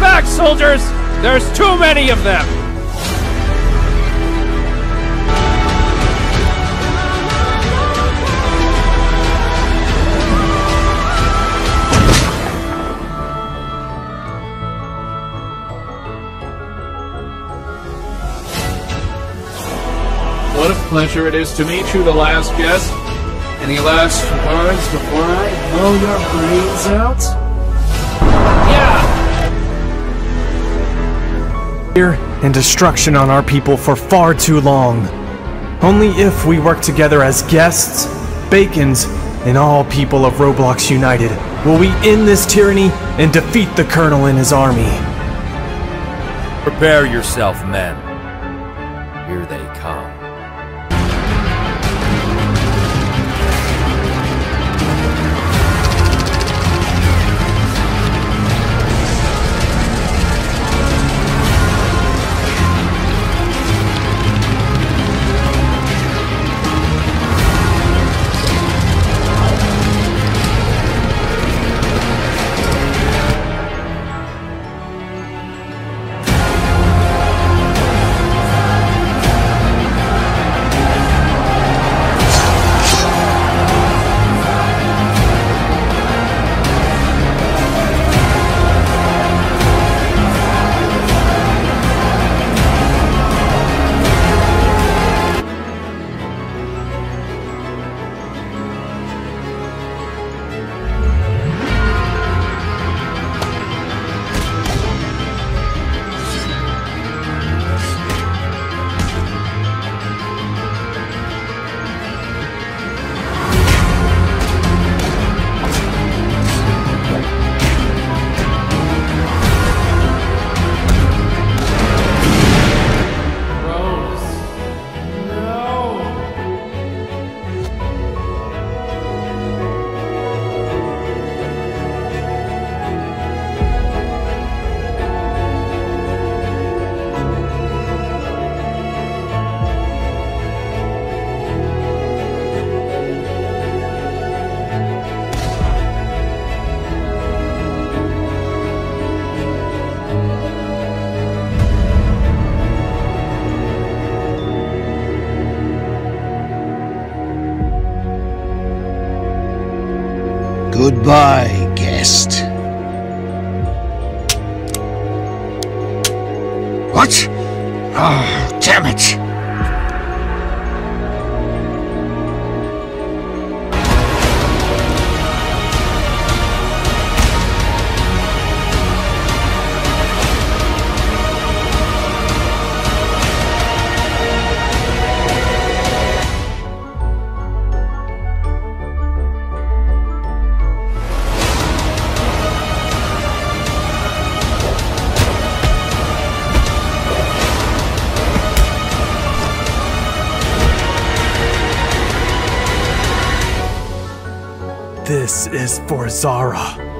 back, soldiers! There's too many of them! What a pleasure it is to meet you, the last guest. Any last words before I blow your brains out? Fear and destruction on our people for far too long. Only if we work together as guests, bacons, and all people of Roblox united will we end this tyranny and defeat the Colonel and his army. Prepare yourself, men. Here they come. Goodbye, guest. What? Oh, damn it! This is for Zara.